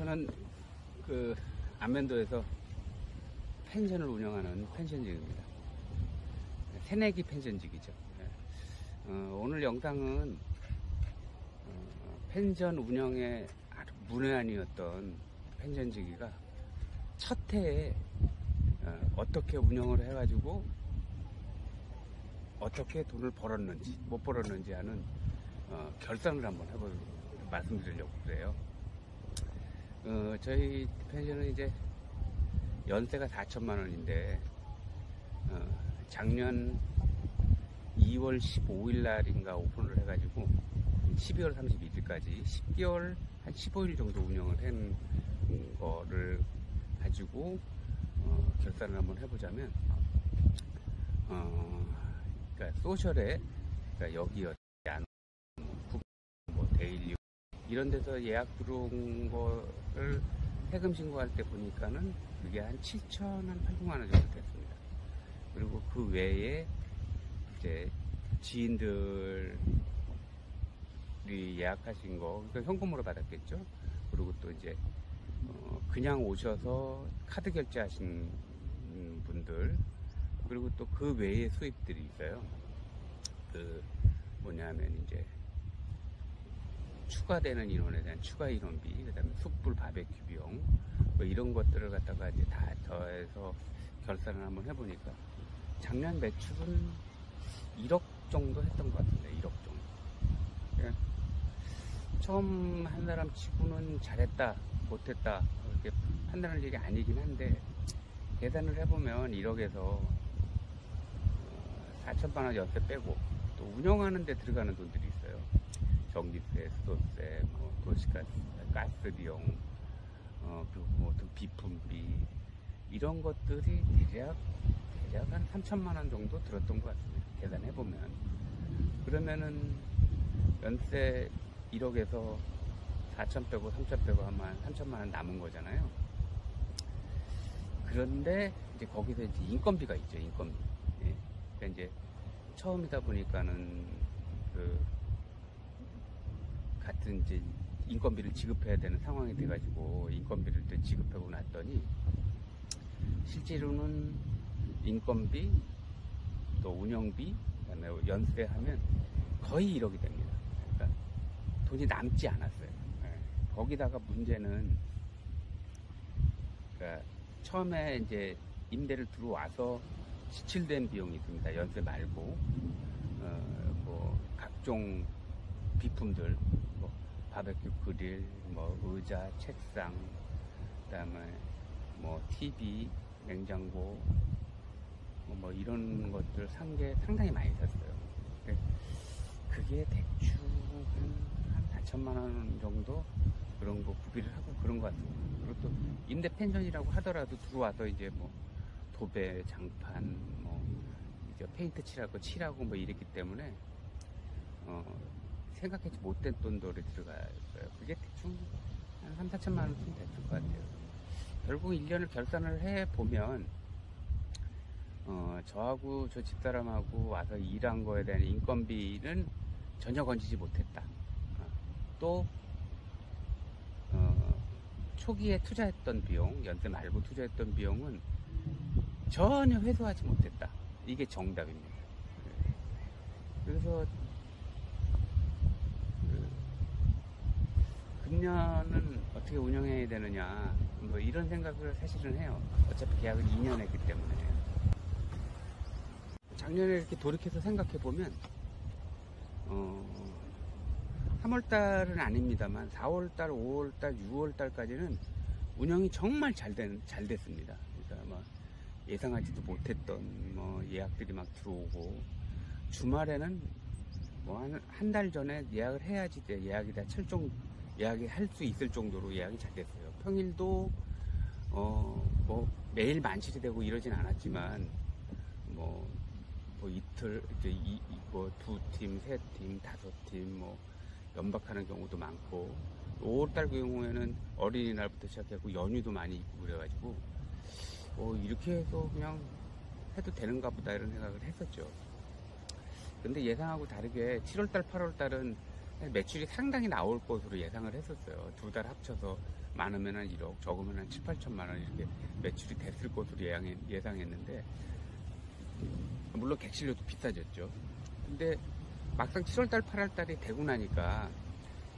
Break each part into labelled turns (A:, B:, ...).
A: 저는 그 안면도에서 펜션을 운영하는 펜션직입니다. 새내기 펜션직이죠. 예. 어, 오늘 영상은 어, 펜션 운영에 아주 문외한이었던 펜션직이가 첫 해에 어, 떻게 운영을 해가지고 어떻게 돈을 벌었는지 못 벌었는지 하는 어, 결산을 한번 해볼 말씀드리려고 그래요. 어, 저희 펜션은 이제 연세가 4천만 원인데 어, 작년 2월 15일 날인가 오픈을 해가지고 12월 31일까지 10개월 한 15일 정도 운영을 한 거를 가지고 어, 결산을 한번 해보자면 어, 그러니까 social에 그러니까 여기 안, 뭐, 뭐 데일리 이런 데서 예약 들어온 거를 세금 신고할 때 보니까는 그게 한 7천 한 800만 원 정도 됐습니다. 그리고 그 외에 이제 지인들이 예약하신 거, 그러니까 현금으로 받았겠죠. 그리고 또 이제 어 그냥 오셔서 카드 결제하신 분들, 그리고 또 그 외에 수입들이 있어요. 그 뭐냐면 이제 추가되는 인원에 대한 추가 인원비, 그 다음에 숯불 바베큐 비용, 뭐 이런 것들을 갖다가 이제 다 더해서 결산을 한번 해보니까 작년 매출은 1억 정도 했던 것 같은데, 1억 정도. 예. 처음 한 사람 치고는 잘했다, 못했다, 이렇게 판단할 일이 아니긴 한데, 계산을 해보면 1억에서 4천만 원 연세 빼고, 또 운영하는 데 들어가는 돈들이 있어요. 전기세, 수도세, 뭐 도시가스, 가스 비용, 어, 그리고 뭐 비품비 이런 것들이 대략 대략 한 3천만 원 정도 들었던 것 같습니다. 계산해 보면 그러면은 연세 1억에서 4천 빼고 3천 빼고 하면 3천만 원 남은 거잖아요. 그런데 이제 거기서 이제 인건비가 있죠, 인건비. 예. 그러니까 이제 처음이다 보니까는 그 같은 이제 인건비를 지급해야 되는 상황이 돼가지고 인건비를 또 지급하고 났더니 실제로는 인건비 또 운영비 그다음에 연수대하면 거의 1억이 됩니다. 그러니까 돈이 남지 않았어요. 네. 거기다가 문제는 그러니까 처음에 이제 임대를 들어와서 지출된 비용이 있습니다. 연세 말고 어, 뭐 각종 비품들 뭐 바베큐 그릴, 뭐 의자, 책상, 그다음에 뭐 TV, 냉장고 뭐 이런 것들 산 게 상당히 많이 샀어요. 그게 대충 한 4천만 원 정도 그런 거 구비를 하고 그런 것 같습니다. 그리고 또 임대 펜션이라고 하더라도 들어와서 이제 뭐 도배, 장판, 뭐 이제 페인트 칠하고 칠하고 뭐 이랬기 때문에 어 생각하지 못된 돈들이 들어가요. 그게 대충 한 3, 4천만 원쯤 됐을 것 같아요. 결국 1년을 결산을 해보면, 어, 저하고 저 집사람하고 와서 일한 거에 대한 인건비는 전혀 건지지 못했다. 어, 또, 어, 초기에 투자했던 비용, 연세 말고 투자했던 비용은 전혀 회수하지 못했다. 이게 정답입니다. 그래서 금년은 어떻게 운영해야 되느냐 뭐 이런 생각을 사실은 해요. 어차피 계약을 2년 했기 때문에. 작년에 이렇게 돌이켜서 생각해 보면 어 3월달은 아닙니다만 4월달, 5월달, 6월달까지는 운영이 정말 잘, 된, 잘 됐습니다. 그러니까 뭐 예상하지도 못했던 뭐 예약들이 막 들어오고 주말에는 뭐 한 한 달 전에 예약을 해야지 예약이 다 철종 예약이 할수 있을 정도로 예약이 잘 됐어요. 평일도 어 뭐 매일 만실이 되고 이러진 않았지만 뭐, 뭐 이틀 이제 뭐두 팀, 세 팀, 다섯 팀 뭐 연박하는 경우도 많고 5월달 경우에는 어린이날부터 시작했고 연휴도 많이 있고 그래가지고 어 이렇게 해서 그냥 해도 되는가 보다 이런 생각을 했었죠. 근데 예상하고 다르게 7월달, 8월달은 매출이 상당히 나올 것으로 예상을 했었어요. 두 달 합쳐서 많으면 한 1억, 적으면 한 7, 8천만 원 이렇게 매출이 됐을 것으로 예상했, 예상 했는데 물론 객실료도 비싸졌죠. 근데 막상 7월달, 8월달이 되고 나니까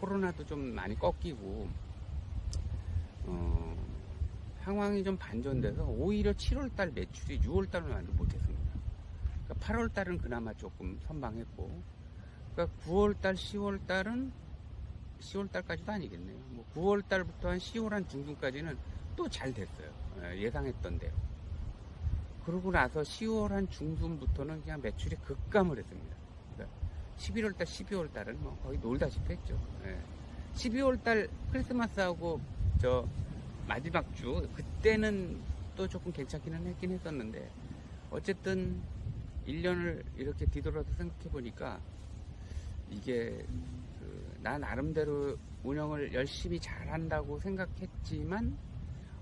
A: 코로나도 좀 많이 꺾이고 어, 상황이 좀 반전돼서 오히려 7월달 매출이 6월달을 만도 못했습니다. 그러니까 8월달은 그나마 조금 선방했고 그러니까 9월달, 10월달은 10월달까지도 아니겠네요. 뭐 9월달부터 한 10월 한 중순까지는 또 잘 됐어요. 예, 예상했던 대로. 그러고 나서 10월 한 중순부터는 그냥 매출이 급감을 했습니다. 그러니까 11월달, 12월달은 뭐 거의 놀다시피 했죠. 예. 12월달 크리스마스하고 저 마지막 주 그때는 또 조금 괜찮기는 했긴 했었는데 어쨌든 1년을 이렇게 뒤돌아서 생각해 보니까 이게 그 나 나름대로 운영을 열심히 잘한다고 생각했지만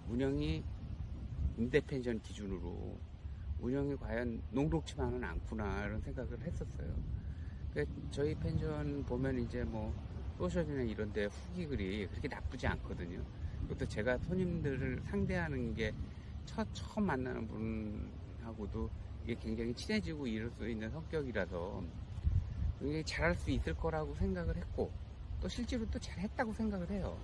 A: 운영이 임대 펜션 기준으로 운영이 과연 녹록치만은 않구나 이런 생각을 했었어요. 그러니까 저희 펜션 보면 이제 뭐 소셜이나 이런 데 후기 글이 그렇게 나쁘지 않거든요. 그것도 제가 손님들을 상대하는 게 첫, 처음 만나는 분하고도 이게 굉장히 친해지고 이럴 수 있는 성격이라서 굉장히 잘할 수 있을 거라고 생각을 했고 또 실제로 또 잘했다고 생각을 해요.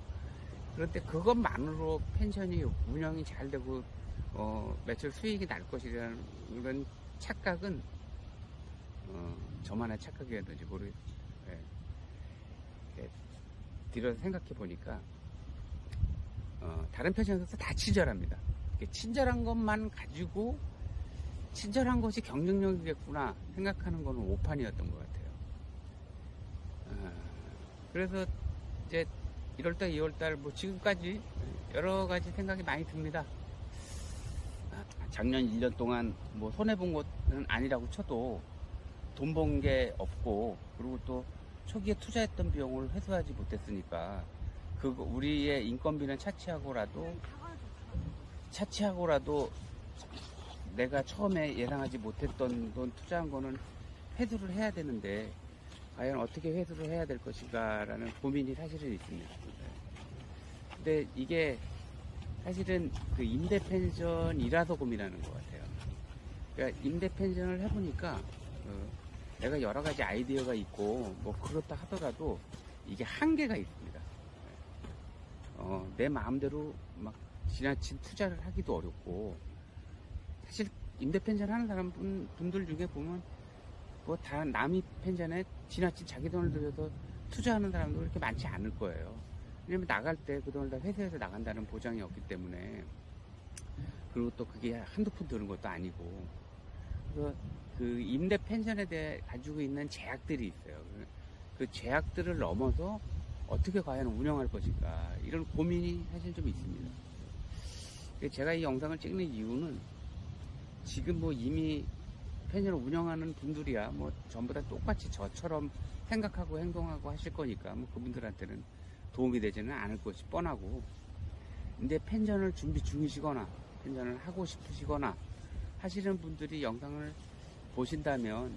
A: 그런데 그것만으로 펜션이 운영이 잘 되고 어, 매출 수익이 날 것이라는 그런 착각은 어, 저만의 착각이었는지 모르겠어요. 예. 예, 뒤로 생각해 보니까 어, 다른 펜션에서 다 친절합니다. 친절한 것만 가지고 친절한 것이 경쟁력이겠구나 생각하는 거는 오판이었던 것 같아요. 어, 그래서 이제 1월달, 2월달 뭐 지금까지 여러 가지 생각이 많이 듭니다. 아, 작년 1년 동안 뭐 손해본 것은 아니라고 쳐도 돈 번 게 없고 그리고 또 초기에 투자했던 비용을 회수하지 못했으니까 그 우리의 인건비는 차치하고라도 차치하고라도 내가 처음에 예상하지 못했던 돈 투자한 거는 회수를 해야 되는데 과연 어떻게 회수를 해야 될 것인가라는 고민이 사실은 있습니다. 근데 이게 사실은 그 임대 펜션이라서 고민하는 것 같아요. 그러니까 임대 펜션을 해보니까 어, 내가 여러 가지 아이디어가 있고 뭐 그렇다 하더라도 이게 한계가 있습니다. 어, 내 마음대로 막 지나친 투자를 하기도 어렵고 사실 임대 펜션 하는 사람 분, 분들 중에 보면 뭐 다 남이 펜션에 지나친 자기 돈을 들여서 투자하는 사람도 그렇게 많지 않을 거예요. 왜냐면 나갈 때 그 돈을 다 회사에서 나간다는 보장이 없기 때문에 그리고 또 그게 한두 푼 드는 것도 아니고 그래서 그 임대 펜션에 대해 가지고 있는 제약들이 있어요. 그 제약들을 넘어서 어떻게 과연 운영할 것인가 이런 고민이 사실 좀 있습니다. 제가 이 영상을 찍는 이유는 지금 뭐 이미 펜션을 운영하는 분들이야 뭐 전부 다 똑같이 저처럼 생각하고 행동하고 하실 거니까 뭐 그분들한테는 도움이 되지는 않을 것이 뻔하고 근데 펜션을 준비 중이시거나 펜션을 하고 싶으시거나 하시는 분들이 영상을 보신다면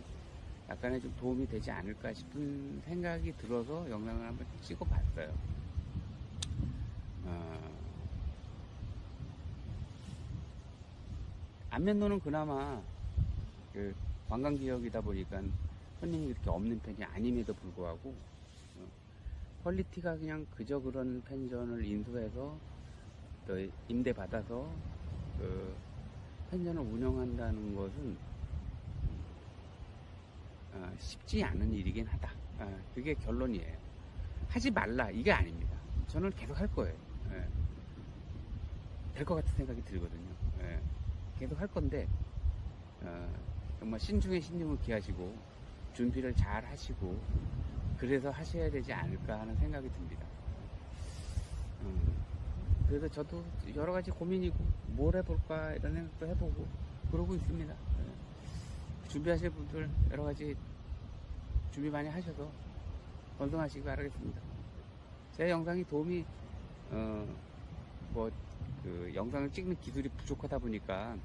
A: 약간의 좀 도움이 되지 않을까 싶은 생각이 들어서 영상을 한번 찍어 봤어요. 어, 안면도는 그나마 그 관광 지역이다 보니까 손님이 그렇게 없는 편이 아님에도 불구하고 어, quality가 그냥 그저 그런 펜션을 인수해서 또 임대 받아서 그 펜션을 운영한다는 것은 어, 쉽지 않은 일이긴 하다. 어, 그게 결론이에요. 하지 말라 이게 아닙니다. 저는 계속 할 거예요. 예. 될것 같은 생각이 들거든요. 예. 계속 할 건데 어, 정말 신중에 신중을 기하시고 준비를 잘 하시고 그래서 하셔야 되지 않을까 하는 생각이 듭니다. 음, 그래서 저도 여러 가지 고민이고 뭘 해볼까 이런 생각도 해보고 그러고 있습니다. 예. 준비하실 분들 여러 가지 준비 많이 하셔서 건강하시기 바라겠습니다. 제 영상이 도움이 어 뭐 그 영상을 찍는 기술이 부족하다 보니까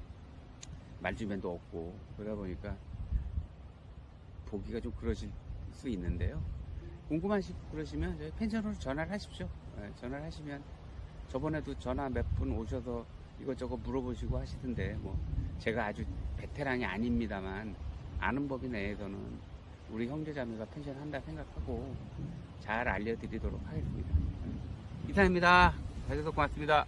A: 말주변도 없고 그러다 보니까 보기가 좀 그러실 수 있는데요. 궁금하시고 그러시면 저희 펜션으로 전화를 하십시오. 네, 전화를 하시면 저번에도 전화 몇 분 오셔서 이것저것 물어보시고 하시던데 뭐 제가 아주 베테랑이 아닙니다만 아는 법인 내에서는 우리 형제자매가 펜션 한다 생각하고 잘 알려드리도록 하겠습니다. 이상입니다. 봐주셔서 고맙습니다.